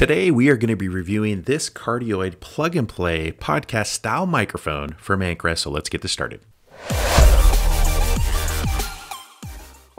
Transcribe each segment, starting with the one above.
Today, we are going to be reviewing this cardioid plug and play podcast style microphone from Amcrest. So let's get this started.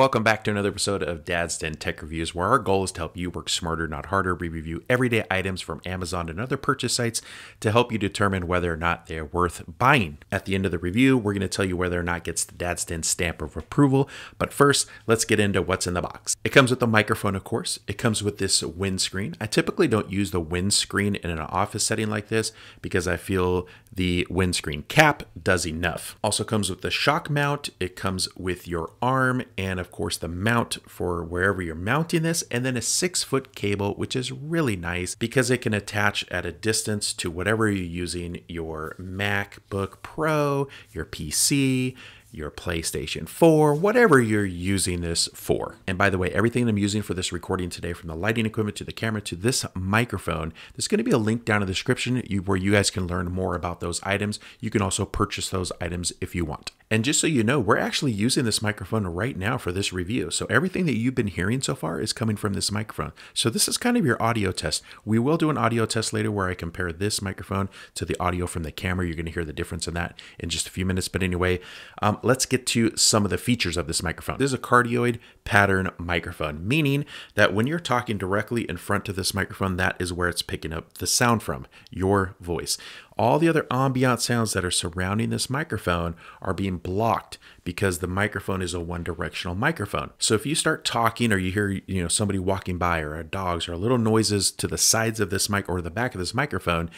Welcome back to another episode of Dad's Den Tech Reviews, where our goal is to help you work smarter, not harder. We review everyday items from Amazon and other purchase sites to help you determine whether or not they're worth buying. At the end of the review, we're going to tell you whether or not it gets the Dad's Den stamp of approval. But first, let's get into what's in the box. It comes with a microphone, of course. It comes with this windscreen. I typically don't use the windscreen in an office setting like this because I feel the windscreen cap does enough. Also comes with the shock mount. It comes with your arm and of course, the mount for wherever you're mounting this, and then a six foot cable, which is really nice because it can attach at a distance to whatever you're using your MacBook Pro, your PC, your PlayStation 4, whatever you're using this for. And by the way, everything I'm using for this recording today, from the lighting equipment to the camera to this microphone, there's going to be a link down in the description where you guys can learn more about those items. You can also purchase those items if you want. And just so you know, we're actually using this microphone right now for this review. So everything that you've been hearing so far is coming from this microphone. So this is kind of your audio test. We will do an audio test later where I compare this microphone to the audio from the camera. You're going to hear the difference in that in just a few minutes. But anyway, um, let's get to some of the features of this microphone. This is a cardioid pattern microphone, meaning that when you're talking directly in front of this microphone, that is where it's picking up the sound from, your voice. All the other ambient sounds that are surrounding this microphone are being blocked because the microphone is a one directional microphone. So if you start talking or you hear, you know, somebody walking by or dogs or little noises to the sides of this mic or the back of this microphone,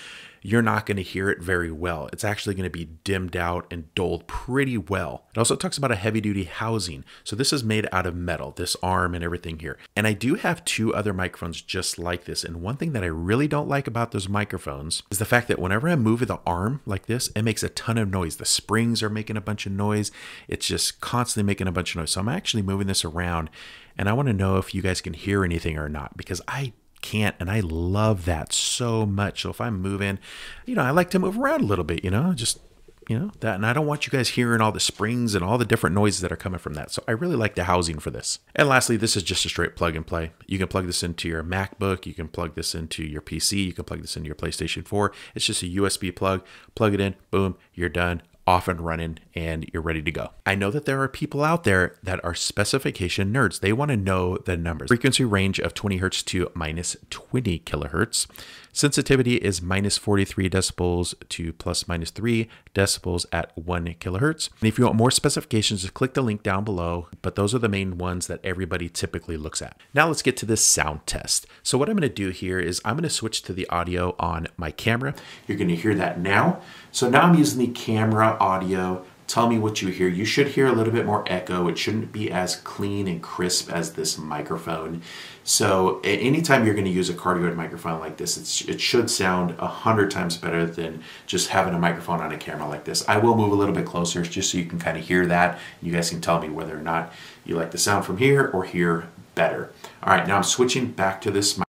you're not going to hear it very well. It's actually going to be dimmed out and dulled pretty well. It also talks about a heavy duty housing. So this is made out of metal, this arm and everything here. And I do have two other microphones just like this. And one thing that I really don't like about those microphones is the fact that whenever I move the arm like this, it makes a ton of noise. The springs are making a bunch of noise. It's just constantly making a bunch of noise. So I'm actually moving this around and I want to know if you guys can hear anything or not because I can't and I love that so much. So if I'm moving, you know, I like to move around a little bit, you know, just you know that and i don't want you guys hearing all the springs and all the different noises that are coming from that. So i really like the housing for this. And lastly this is just a straight plug and play. You can plug this into your macbook. You can plug this into your pc you can plug this into your playstation 4 it's just a usb plug. Plug it in. Boom. You're done. Off and running and you're ready to go. I know that there are people out there that are specification nerds. They want to know the numbers. Frequency range of 20 hertz to minus 20 kilohertz. Sensitivity is minus 43 decibels to plus minus 3 decibels at 1 kilohertz. And if you want more specifications, just click the link down below, but those are the main ones that everybody typically looks at. Now let's get to this sound test. So what I'm going to do here is I'm going to switch to the audio on my camera. You're going to hear that now. So now I'm using the camera audio Tell me what you hear. You should hear a little bit more echo. It shouldn't be as clean and crisp as this microphone. So anytime you're going to use a cardioid microphone like this, it should sound a hundred times better than just having a microphone on a camera like this. I will move a little bit closer just so you can kind of hear that. You guys can tell me whether or not you like the sound from here or here better. All right, now I'm switching back to this microphone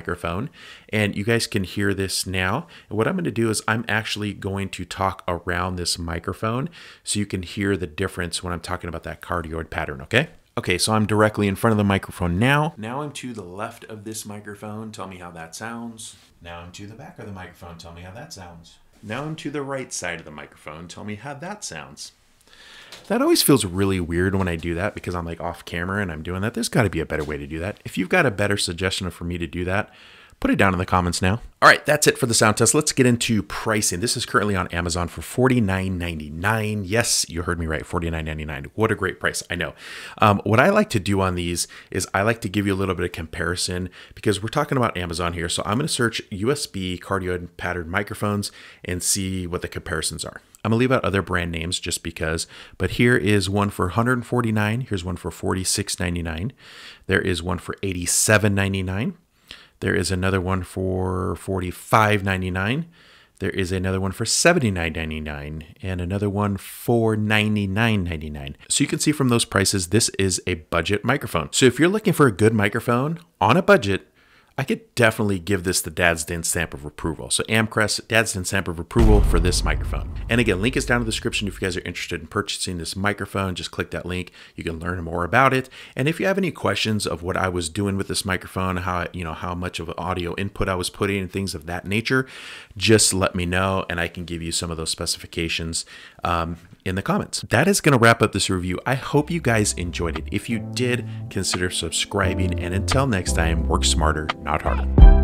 and you guys can hear this now. And what I'm going to do is I'm actually going to talk around this microphone so you can hear the difference when I'm talking about that cardioid pattern, okay? Okay, so I'm directly in front of the microphone now. Now I'm to the left of this microphone. Tell me how that sounds. Now I'm to the back of the microphone. Tell me how that sounds. Now I'm to the right side of the microphone. Tell me how that sounds. That always feels really weird when I do that because I'm like off camera and I'm doing that. There's got to be a better way to do that. If you've got a better suggestion for me to do that, put it down in the comments now. All right, that's it for the sound test. Let's get into pricing. This is currently on Amazon for $49.99. Yes, you heard me right, $49.99. What a great price, I know. Um, what I like to do on these is I like to give you a little bit of comparison because we're talking about Amazon here. So I'm going to search USB cardioid pattern microphones and see what the comparisons are. I'm gonna leave out other brand names just because, but here is one for 149. Here's one for 46.99. There is one for 87.99. There is another one for $45.99. There is another one for $79.99 and another one for $99.99. So you can see from those prices, this is a budget microphone. So if you're looking for a good microphone on a budget, I could definitely give this the Dad's Den stamp of approval. So Amcrest, Dad's Den stamp of approval for this microphone. And again, link is down in the description if you guys are interested in purchasing this microphone. Just click that link. You can learn more about it. And if you have any questions of what I was doing with this microphone, how you know how much of audio input I was putting and things of that nature, just let me know and I can give you some of those specifications um, in the comments. That is going to wrap up this review. I hope you guys enjoyed it. If you did, consider subscribing. And until next time, work smarter, not harder.